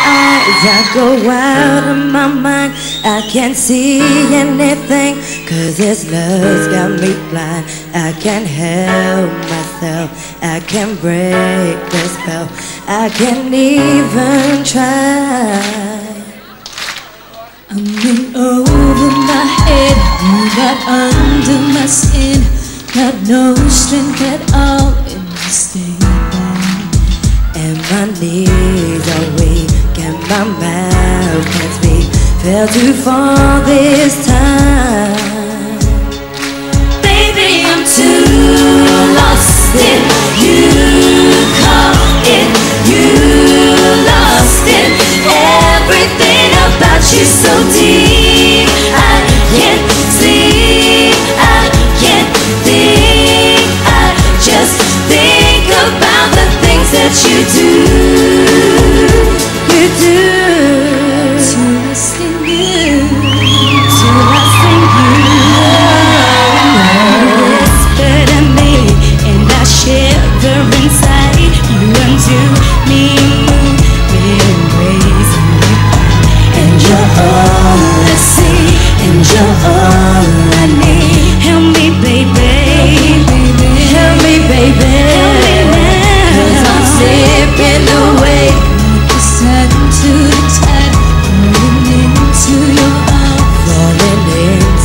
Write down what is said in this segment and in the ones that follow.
eyes, I go out of my mind. I can't see anything, cause this love's got me blind. I can't help myself, I can't break the spell, I can't even try. I'm in over my head, got under my skin. Got no strength at all in my knees are weak, and my mouth can't speak. fell too far this time Baby, I'm too lost in you Caught in you Lost in everything about you so deep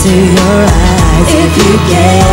into your eyes if you gave